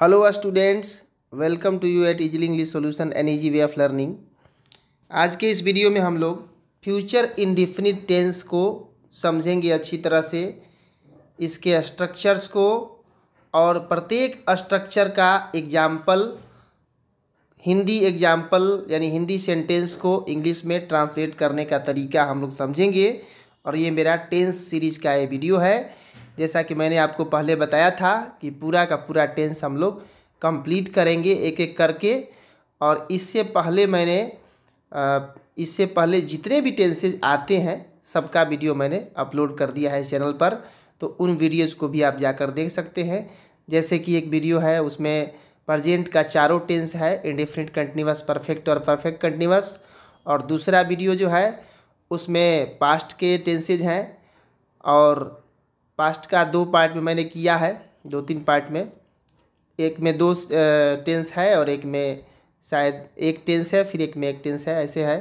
Hello students welcome to you at easily English solution an easy way of learning आज के इस video में हम लोग फ्यूचर इंडिफिनिट टेंस को समझेंगे अच्छी तरह से, इसके स्ट्रक्चर्स को, और प्रत्येक स्ट्रक्चर का एग्ज़ाम्पल हिंदी एग्ज़ाम्पल यानी हिंदी सेंटेंस को इंग्लिश में ट्रांसलेट करने का तरीका हम लोग समझेंगे। और ये मेरा टेंस सीरीज़ का ये वीडियो है। जैसा कि मैंने आपको पहले बताया था कि पूरा का पूरा टेंस हम लोग कंप्लीट करेंगे एक एक करके। और इससे पहले मैंने इससे पहले जितने भी टेंसेज आते हैं, सबका वीडियो मैंने अपलोड कर दिया है इस चैनल पर। तो उन वीडियोज़ को भी आप जाकर देख सकते हैं। जैसे कि एक वीडियो है, उसमें प्रजेंट का चारों टेंस है इंडिफरेंट कंटिन्यूस परफेक्ट और परफेक्ट कंटिन्यूस और दूसरा वीडियो जो है, उसमें पास्ट के टेंसेज हैं और पास्ट का दो पार्ट में मैंने किया है, दो तीन पार्ट में। एक में दो टेंस है और एक में शायद एक टेंस है, फिर एक में एक टेंस है, ऐसे है।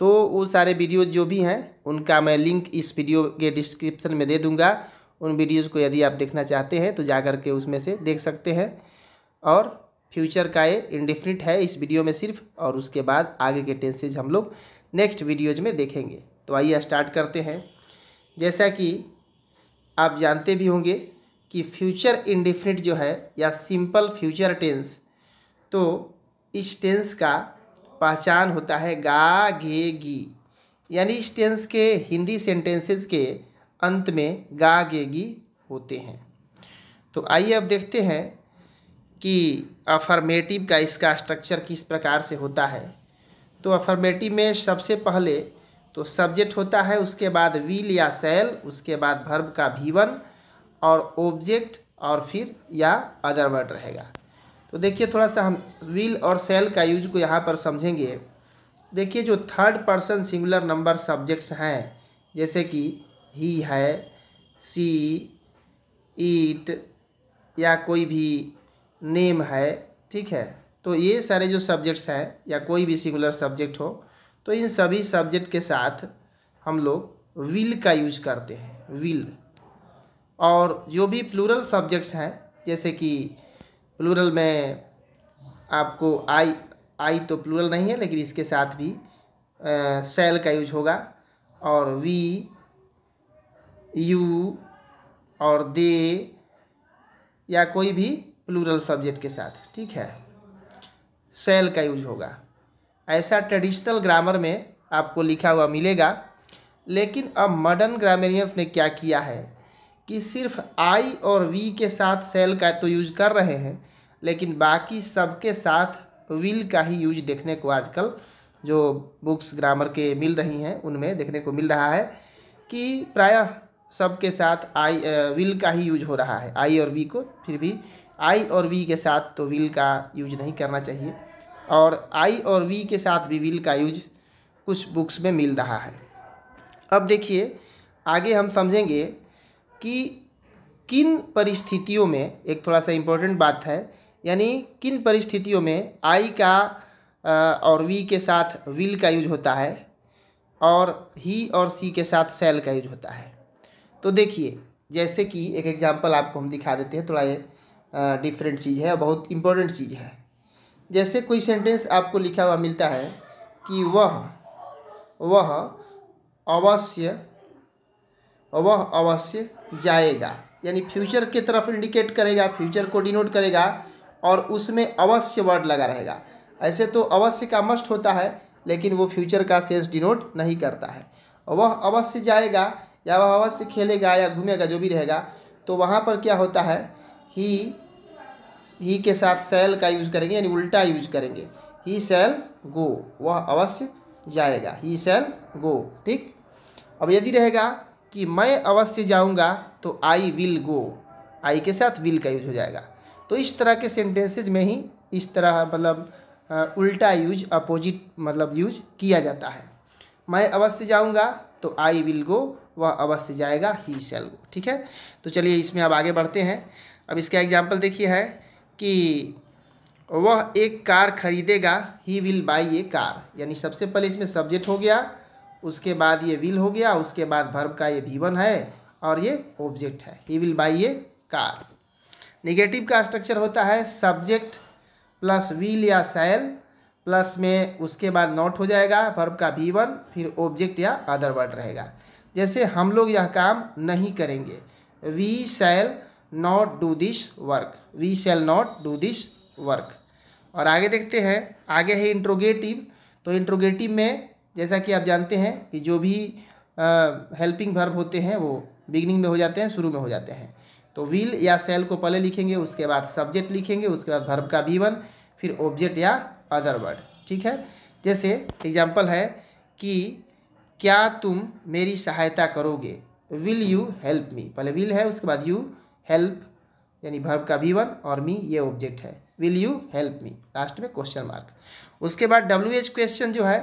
तो वो सारे वीडियो जो भी हैं, उनका मैं लिंक इस वीडियो के डिस्क्रिप्शन में दे दूँगा। उन वीडियोज़ को यदि आप देखना चाहते हैं तो जा कर के उसमें से देख सकते हैं। और फ्यूचर का ये इंडिफिनिट है, इस वीडियो में सिर्फ़, और उसके बाद आगे के टेंसेज हम लोग नेक्स्ट वीडियोज़ में देखेंगे। तो आइए स्टार्ट करते हैं। जैसा कि आप जानते भी होंगे कि फ्यूचर इंडिफिनिट जो है या सिंपल फ्यूचर टेंस तो इस टेंस का पहचान होता है गा घे गी। यानी इस टेंस के हिंदी सेंटेंसेस के अंत में गा, गे, गी होते हैं। तो आइए अब देखते हैं कि अफर्मेटिव का इसका स्ट्रक्चर किस प्रकार से होता है। तो अफर्मेटिव में सबसे पहले तो सब्जेक्ट होता है, उसके बाद विल या सेल उसके बाद भर्ब का भीवन और ऑब्जेक्ट और फिर या अदर वर्ड रहेगा। तो देखिए थोड़ा सा हम विल और सेल का यूज़ को यहाँ पर समझेंगे। देखिए जो third person singular number subjects हैं, जैसे कि ही है सी ईट या कोई भी नेम है, ठीक है? तो ये सारे जो सब्जेक्ट्स हैं, या कोई भी सिंगुलर सब्जेक्ट हो तो इन सभी सब्जेक्ट के साथ हम लोग विल का यूज़ करते हैं विल और जो भी प्लूरल सब्जेक्ट्स हैं, जैसे कि प्लूरल में आपको आई आई तो प्लूरल नहीं है, लेकिन इसके साथ भी सेल का यूज़ होगा। और वी यू और दे या कोई भी प्लूरल सब्जेक्ट के साथ, ठीक है? सेल का यूज़ होगा। ऐसा ट्रेडिशनल ग्रामर में आपको लिखा हुआ मिलेगा। लेकिन अब मॉडर्न ग्रामेरियंस ने क्या किया है कि सिर्फ़ आई और वी के साथ सेल का तो यूज़ कर रहे हैं, लेकिन बाकी सबके साथ विल का ही यूज़ देखने को आजकल जो बुक्स ग्रामर के मिल रही हैं, उनमें देखने को मिल रहा है कि प्रायः सबके साथ आई विल का ही यूज़ हो रहा है। आई और वी को फिर भी आई और वी के साथ तो विल का यूज़ नहीं करना चाहिए। और आई और वी के साथ भी विल का यूज़ कुछ बुक्स में मिल रहा है। अब देखिए, आगे हम समझेंगे कि किन परिस्थितियों में, एक थोड़ा सा इम्पोर्टेंट बात है, यानी किन परिस्थितियों में आई का और वी के साथ विल का यूज़ होता है और ही और सी के साथ सेल का यूज़ होता है। तो देखिए, जैसे कि एक एग्जांपल आपको हम दिखा देते हैं, थोड़ा ये डिफरेंट चीज़ है, बहुत इम्पोर्टेंट चीज़ है। जैसे कोई सेंटेंस आपको लिखा हुआ मिलता है कि वह वह अवश्य वह अवश्य जाएगा। यानी फ्यूचर के तरफ़ इंडिकेट करेगा फ्यूचर को डिनोट करेगा और उसमें अवश्य वर्ड लगा रहेगा। ऐसे तो अवश्य का मस्ट होता है, लेकिन वो फ्यूचर का सेंस डिनोट नहीं करता है। वह अवश्य जाएगा या वह अवश्य खेलेगा या घूमेगा, जो भी रहेगा तो वहाँ पर क्या होता है? ही ही के साथ सेल का यूज़ करेंगे, यानी उल्टा यूज़ करेंगे। ही सेल गो वह अवश्य जाएगा। ही सेल गो ठीक? अब यदि रहेगा कि मैं अवश्य जाऊँगा तो आई विल गो आई के साथ विल का यूज़ हो जाएगा। तो इस तरह के सेंटेंसेज में ही इस तरह मतलब उल्टा यूज़ अपोजिट मतलब यूज़ किया जाता है। मैं अवश्य जाऊँगा तो आई विल गो वह अवश्य जाएगा ही सेल गो ठीक है? तो चलिए इसमें अब आगे बढ़ते हैं। अब इसका एग्ज़ाम्पल देखिए है। कि वह एक कार खरीदेगा he will buy a car यानी सबसे पहले इसमें सब्जेक्ट हो गया, उसके बाद ये विल हो गया, उसके बाद भर्ब का ये भीवन है और ये ऑब्जेक्ट है. He will buy a car negative का स्ट्रक्चर होता है सब्जेक्ट प्लस विल या सैल प्लस में उसके बाद नॉट हो जाएगा वर्ब का भीवन फिर ऑब्जेक्ट या अदर वर्ड रहेगा. जैसे हम लोग यह काम नहीं करेंगे. We shall not do this work we shall not do this work और आगे देखते हैं, आगे है इंट्रोगेटिव तो इंट्रोगेटिव में जैसा कि आप जानते हैं कि जो भी हेल्पिंग वर्ब होते हैं, वो बिगनिंग में हो जाते हैं, शुरू में हो जाते हैं। तो विल या सेल को पहले लिखेंगे, उसके बाद सब्जेक्ट लिखेंगे, उसके बाद वर्ब का भी वन फिर ऑब्जेक्ट या अदर वर्ड ठीक है? जैसे एग्ज़ाम्पल है कि क्या तुम मेरी सहायता करोगे? विल यू हेल्प मी पहले विल है, उसके बाद यू हेल्प यानी वर्ब का भी वन और मी ये ऑब्जेक्ट है। Will you help me last में क्वेश्चन मार्क उसके बाद डब्ल्यू एच क्वेश्चन जो है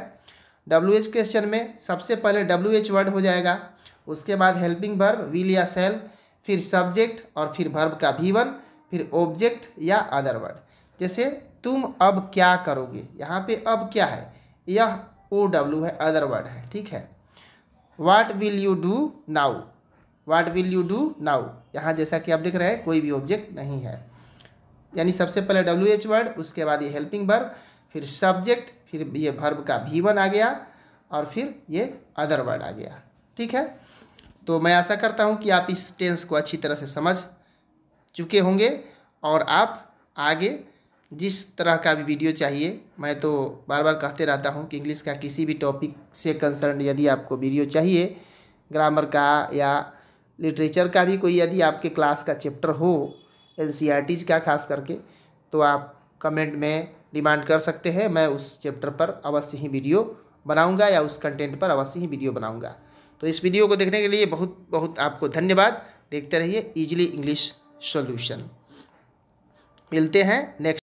डब्ल्यू एच क्वेश्चन में सबसे पहले डब्ल्यू एच वर्ड हो जाएगा। उसके बाद हेल्पिंग वर्ब विल या सेल फिर सब्जेक्ट और फिर वर्ब का भी वन फिर ऑब्जेक्ट या अदर वर्ड जैसे, तुम अब क्या करोगे? यहाँ पे अब क्या है? यह ओ डब्ल्यू है अदर वर्ड है, ठीक है? What will you do now what will you do now यहाँ जैसा कि आप देख रहे हैं, कोई भी ऑब्जेक्ट नहीं है। यानी सबसे पहले डब्ल्यू एच वर्ड उसके बाद ये हेल्पिंग वर्ब फिर सब्जेक्ट फिर ये वर्ब का भी वन आ गया, और फिर ये अदर वर्ड आ गया। ठीक है? तो मैं आशा करता हूँ कि आप इस टेंस को अच्छी तरह से समझ चुके होंगे, और आप आगे जिस तरह का भी वीडियो चाहिए, मैं तो बार बार कहते रहता हूँ कि इंग्लिश का किसी भी टॉपिक से कंसर्न यदि आपको वीडियो चाहिए ग्रामर का या लिटरेचर का भी कोई यदि आपके क्लास का चैप्टर हो एन का खास करके तो आप कमेंट में डिमांड कर सकते हैं। मैं उस चैप्टर पर अवश्य ही वीडियो बनाऊँगा या उस कंटेंट पर अवश्य ही वीडियो बनाऊँगा। तो इस वीडियो को देखने के लिए बहुत बहुत आपको धन्यवाद। देखते रहिए ईजिली इंग्लिश सॉल्यूशन मिलते हैं नेक्स्ट